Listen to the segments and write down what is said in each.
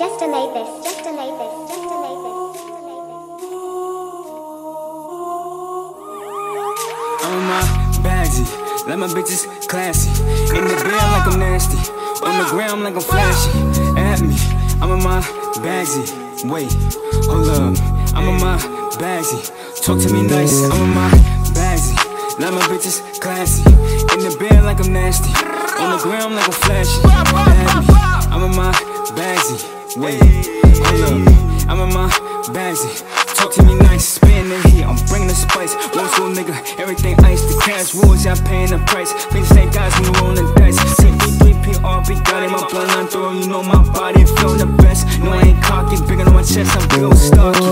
Just delay this. Just delay this. Just delay this. I'm my bagzy, let my bitches classy. In the bed like I'm nasty, on the ground like I'm flashy. At me, I'm in my bagzy. Wait, hold up, I'm in my bagzy. Talk to me nice, I'm in my bagzy. Let my bitches classy. In the bed like I'm nasty, on the ground like I'm flashy. At me, I'm in my bagzy. Wait, hold up, I'm in my bagzy. Talk to me nice, spin the heat, I'm bringing the spice. One school nigga, everything ice. The cash rules, I'm paying the price. Bitch, same guys when we rolling dice. CP3PRB, got in my blood, I'm throwing, you know my body feeling the best. No, I ain't cocky, bigger on my chest, I'm real stocky.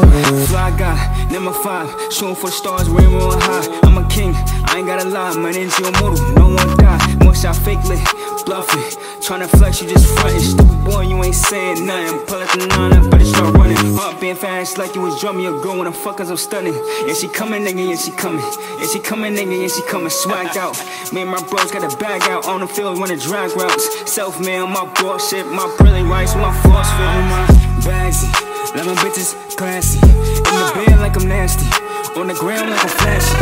Fly guy, number five, shooting for the stars, we're real high. I'm a king, I ain't gotta lie, my ninja immortal, no one die. More shot fake lit, bluffing. Tryna flex, you just frontin'. Stupid boy, you ain't saying nothing. Pull out the nine, I better start running. Heart being fast like you was drumming your girl when the fuck cause I'm stunning. Yeah, she coming, nigga, yeah, she coming. Yeah, she coming, nigga, yeah, she coming. Swagged out. Me and my bros got a bag out on the field, running drag routes. Self man, my bullshit, my brilliant rights, my force fit. On my bagzy, let my bitches classy. In the bed like I'm nasty. On the ground like I'm flashy.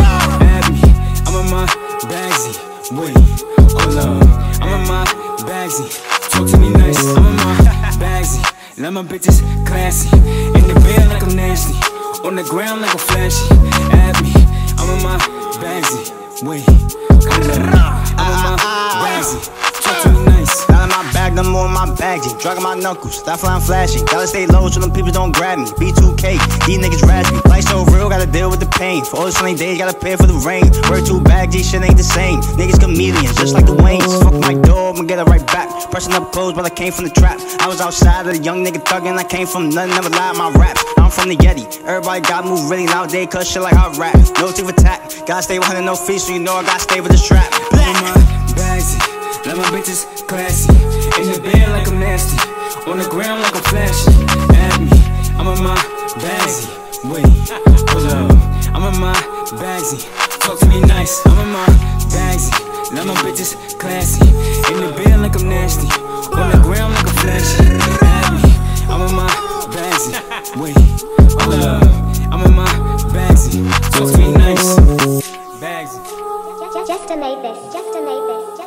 Me, I'm in my bagzy. Wait, hold up, I'm in my bagzy. Talk to me nice, I'm in my bagzy. Let my bitches classy. In the bed like I'm nasty. On the ground like I'm flashy. At me, I'm in my bagzy. Wait, hold up, Talk to me nice. Down in my bag, no more in my bag, baggy. Dragging my knuckles, stop flying flashy. Gotta stay low so them people don't grab me. B2K, these niggas rash me. Life so real, gotta deal with the pain. For all the sunny days, gotta pay for the rain. Word too bag, shit ain't the same. Niggas chameleons, just like the Waynes. Fuck my door, I'ma get it right back. Pressing up clothes, but I came from the trap. I was outside of the young nigga thuggin', I came from nothing, never lie in my raps. I'm from the Yeti. Everybody got move really nowadays, cause shit like hot rap. No teeth attack, gotta stay 100 no feet, so you know I gotta stay with the strap. On At me, I'm in my bagzy. Wait, hold up, I'm in my bagzy. Talk to me nice, I'm in my bagzy. Let my bitches classy. In the bed like I'm nasty, on the ground like I'm flashy. At me, I'm in my bagzy. Wait, hold up, I'm in my bagzy. Talk to me nice, bagzy. Just, just delay this. Just delay this. Just